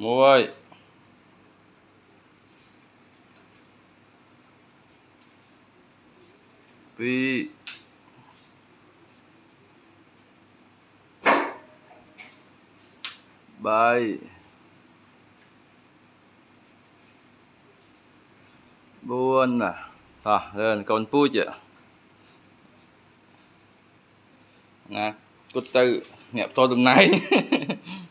1 2 bay buôn à à lên con pui chứ nè cút tư nhẹp to tầm này.